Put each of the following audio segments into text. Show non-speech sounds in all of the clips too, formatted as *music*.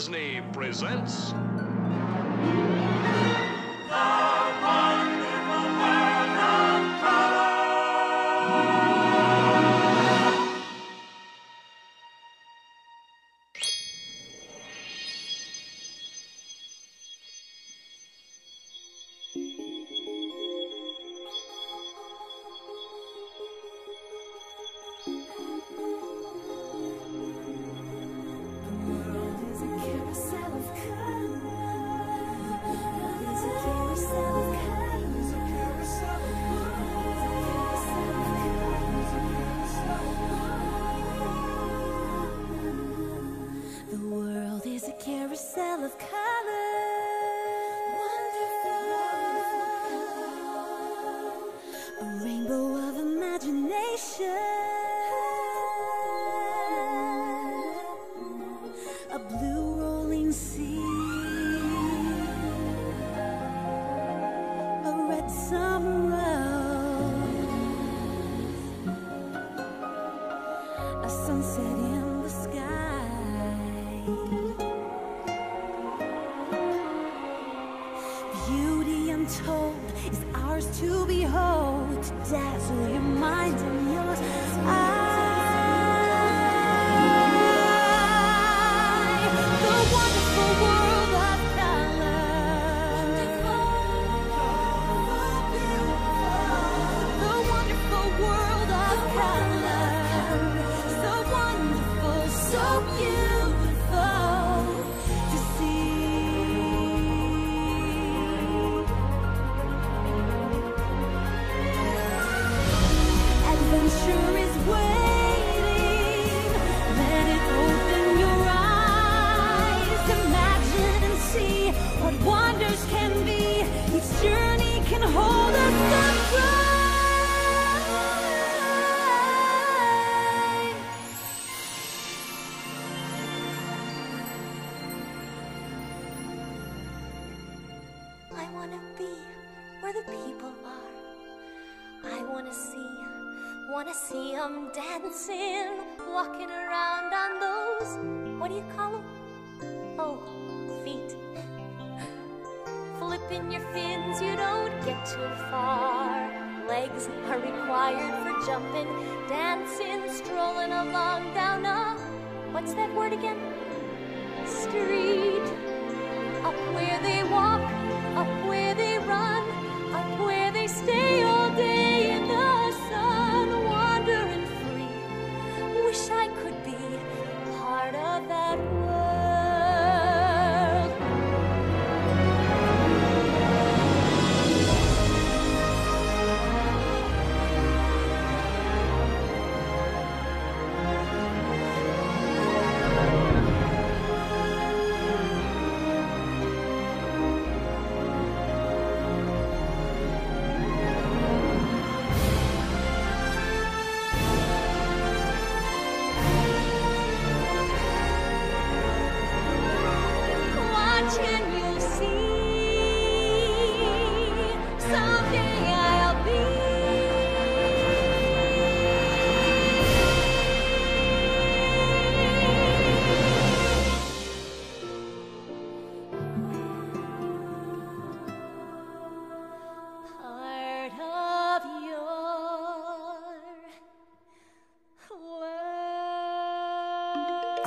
Disney presents. Carousel of color. Wonderful. A Each jumping, dancing, strolling along down a, what's that word again? Street. Up where they walk,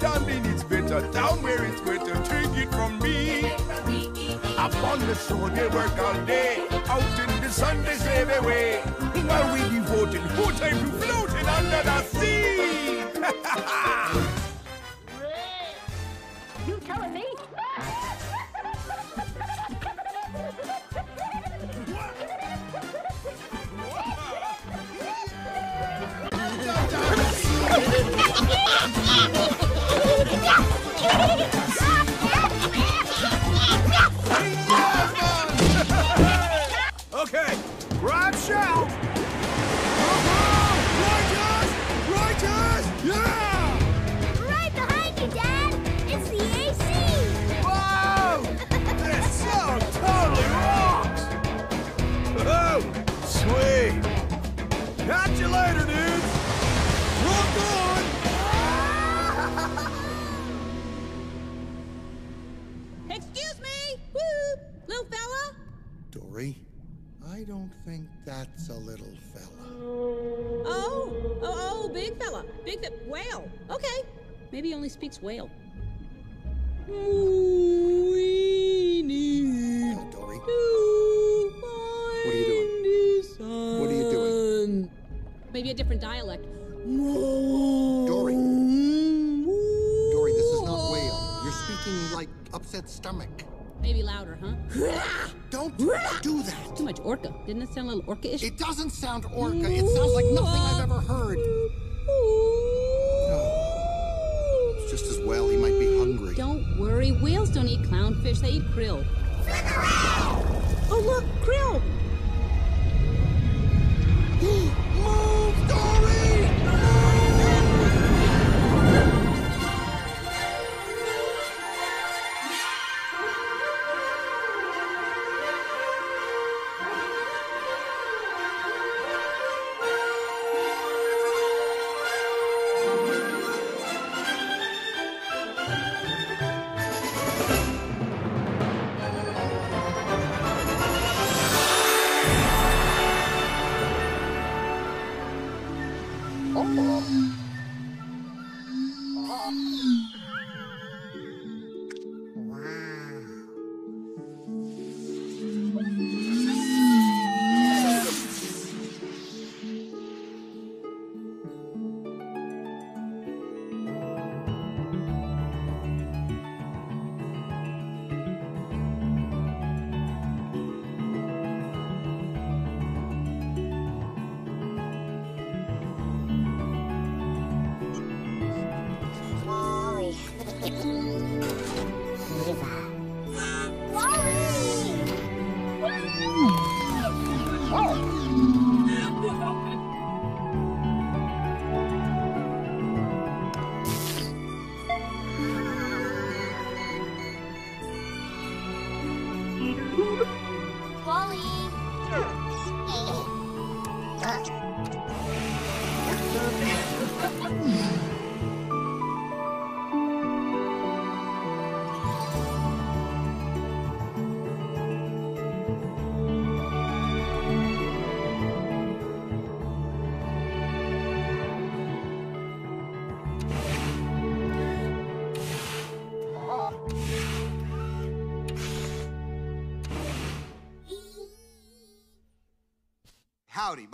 Down in it's better, down where it's wetter, take it from me. Up on the shore they work all day, out in the sun they slave away. While we devoting full time to floating under the sea. *laughs* You telling me? Catch you later, dudes! Rock on! *laughs* Excuse me! Woo! Little fella? Dory, I don't think that's a little fella. Oh, oh, oh, big fella. Big fa- whale. Okay. Maybe he only speaks whale. Uh, Dory, Maybe a different dialect. Dory. Dory, this is not whale. You're speaking like upset stomach. Maybe louder, huh? Don't do that. Too much orca. Didn't it sound a little orca-ish? It doesn't sound orca. It sounds like nothing I've ever heard. It's just as well he might be hungry. Don't worry. Whales don't eat clownfish. They eat krill. Oh, look, krill.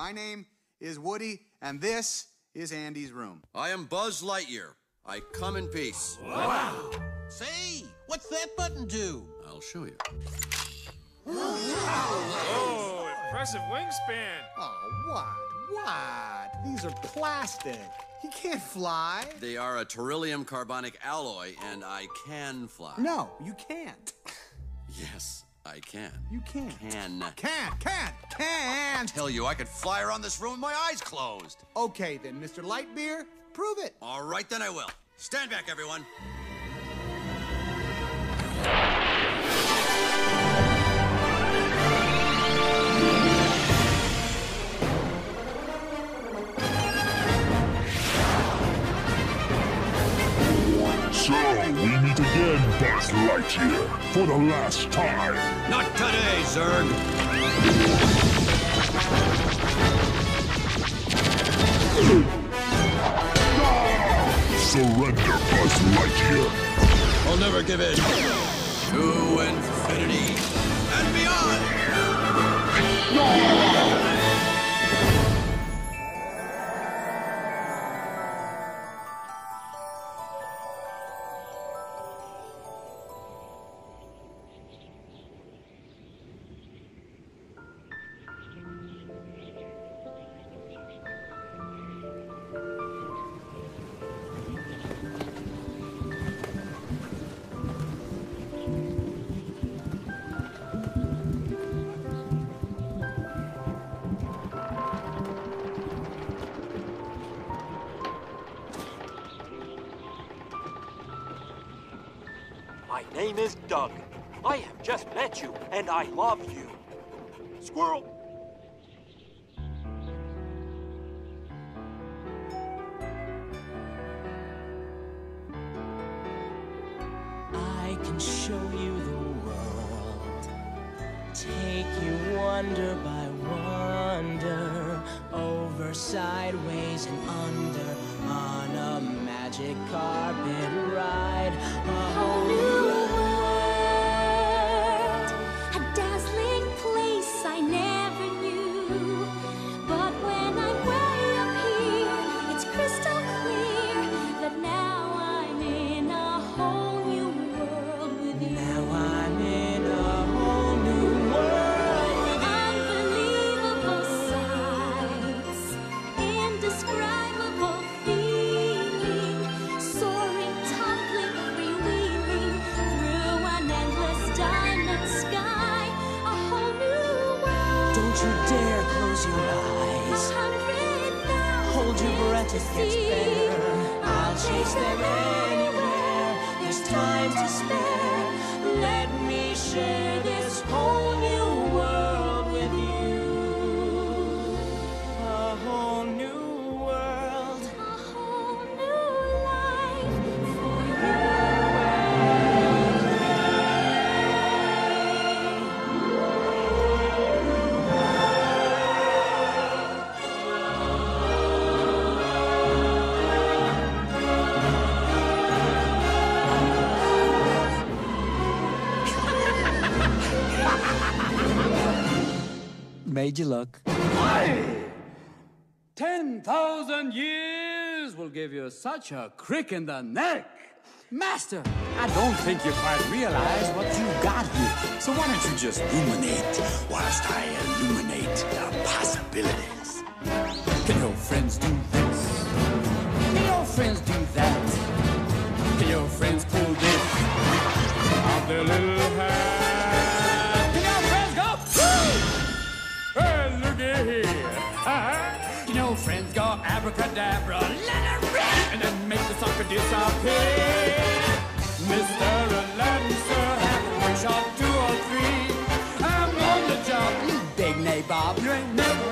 My name is Woody, and this is Andy's room. I am Buzz Lightyear. I come in peace. Wow! Say, what's that button do? I'll show you. Oh, impressive wingspan. Oh, what? What? These are plastic. He can't fly. They are a terillium carbonic alloy, and I can fly. No, you can't. Yes, I can. You can't. Can. Can't, can't, can't. Tell you, I could fly around this room with my eyes closed. Okay, then, Mr. Lightbeer, prove it. All right, then I will. Stand back, everyone. Again, Buzz Lightyear, for the last time. Not today, Zurg. Surrender, Buzz Lightyear. I'll never give in. To infinity and beyond. Dug. I have just met you, and I love you. Squirrel! I can show you the world, take you wonder by wonder, over, sideways, and under, on a magic carpet you dare close your eyes. Hold your breath, it gets better. I'll chase them anywhere. There's time to spare. Let me share this whole new world Made you look. Ten thousand years will give you such a crick in the neck. Master, I don't think you quite realize what you got here. So why don't you just ruminate whilst I illuminate the possibilities? Can your friends do this? Can your friends do that? Can your friends pull this off their little hat? Looky here. Can your friends go abracadabra, let it rip, and then make the sucker disappear? Mr. Aladdin, sir, have a workshop two or three. I'm on the job, you big nabob. You ain't never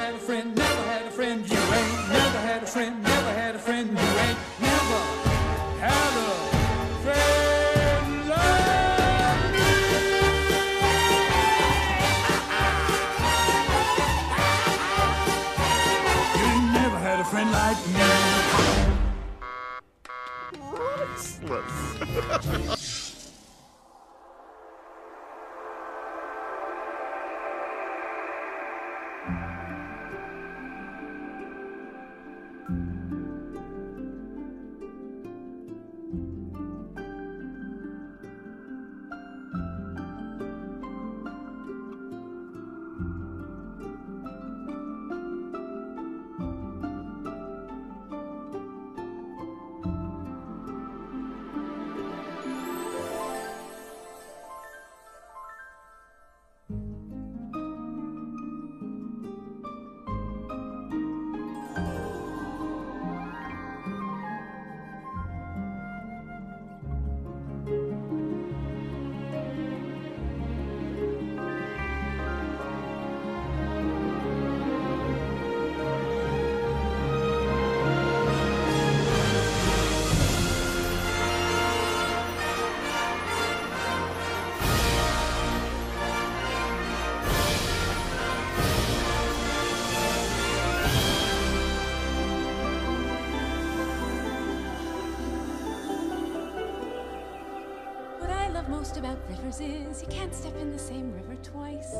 is you can't step in the same river twice.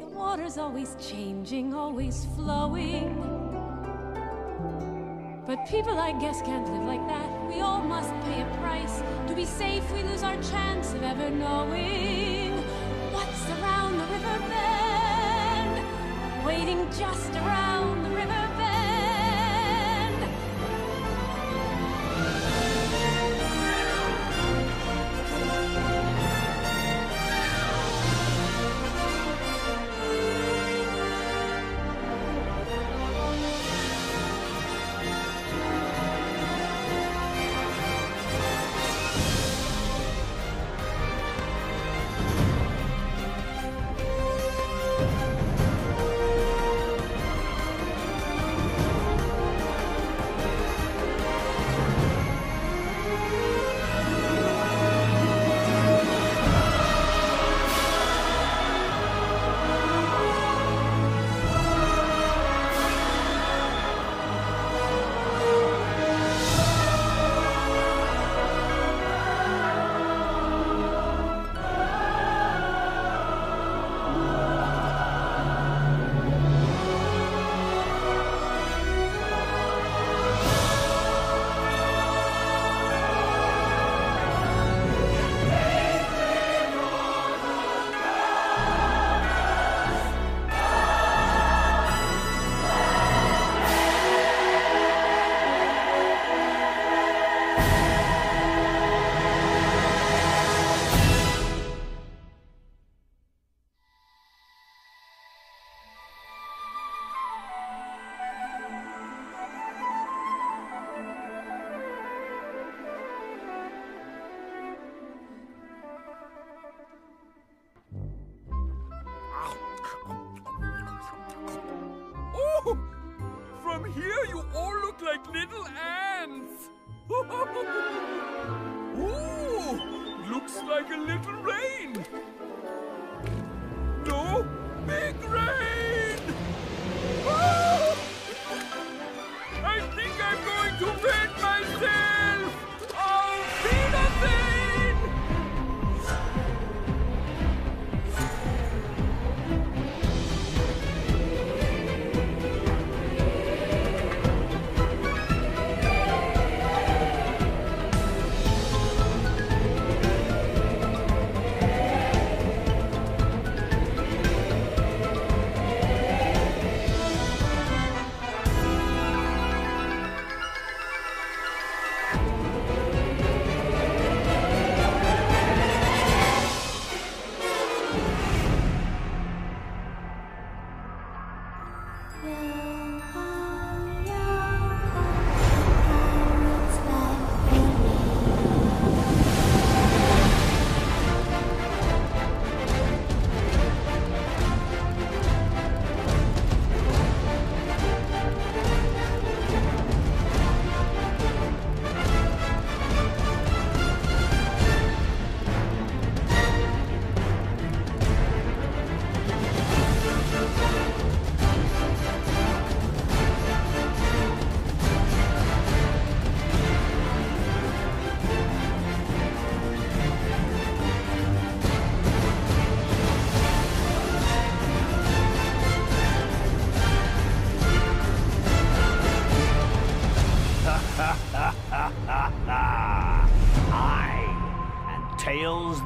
The water's always changing, always flowing. But people, I guess, can't live like that. We all must pay a price. To be safe, we lose our chance of ever knowing what's around the river bend, waiting just around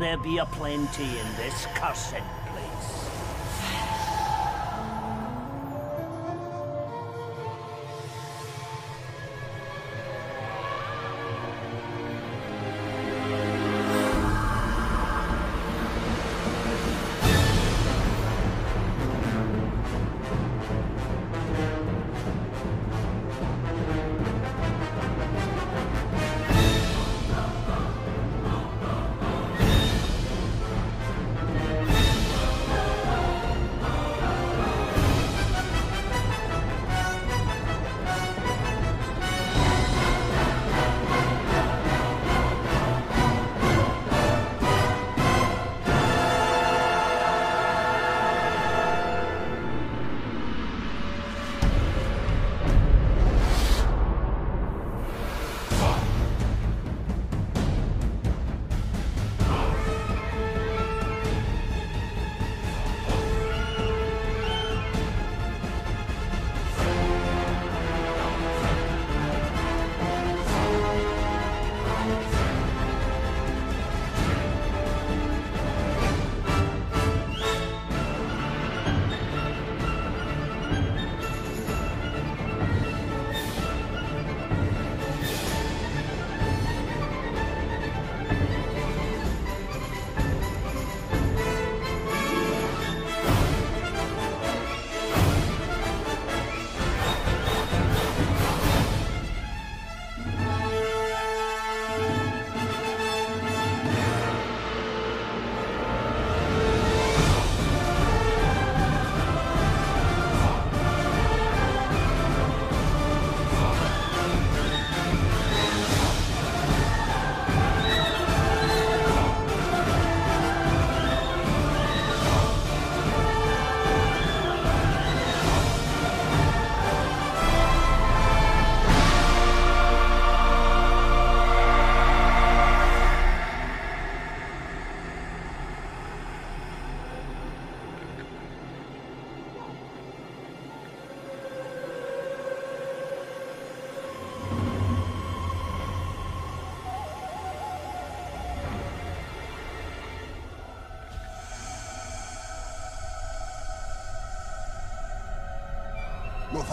there be a plenty in this cursed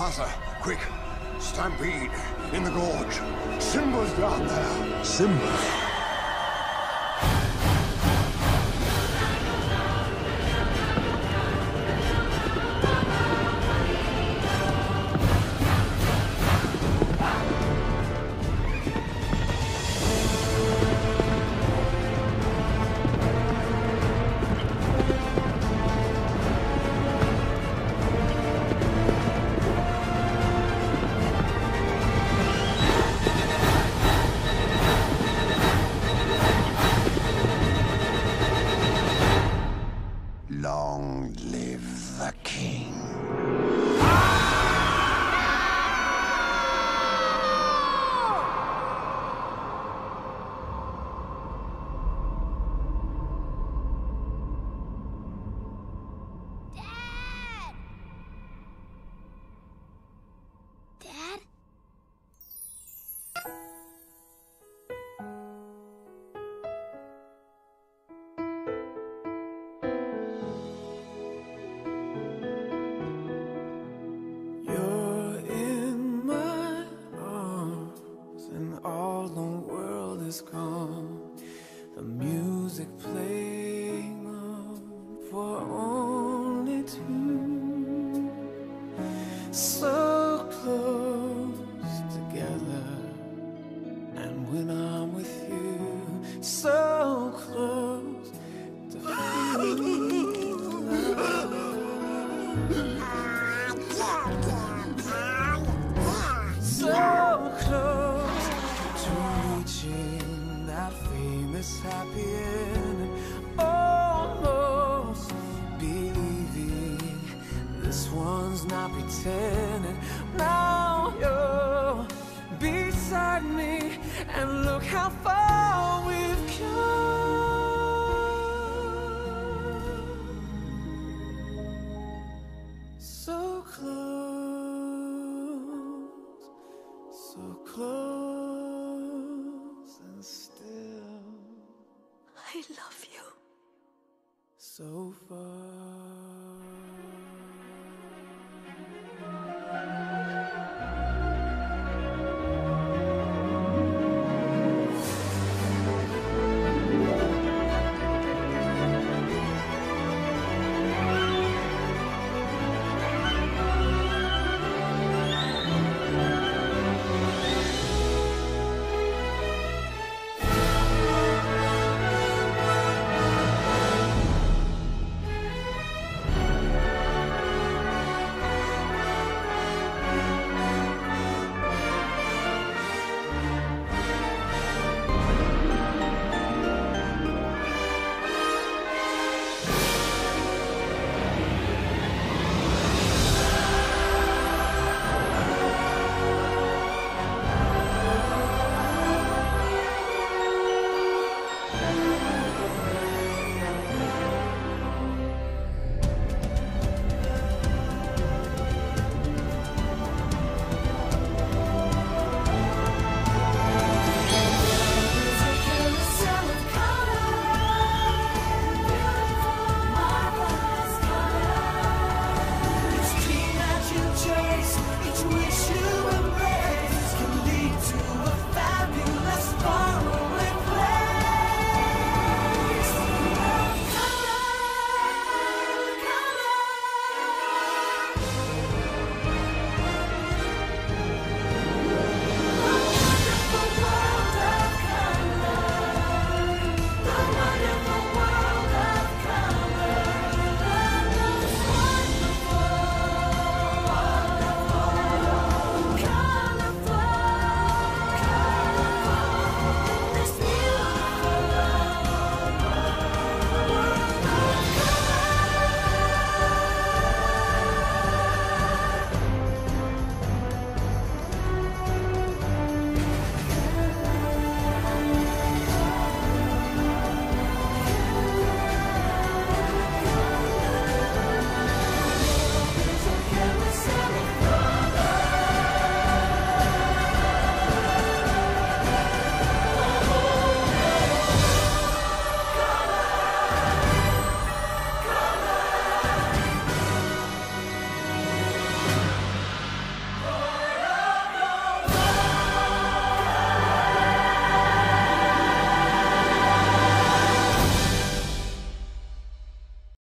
Mufasa, quick! Stampede! In the gorge! Simba's down there! Simba! Famous happy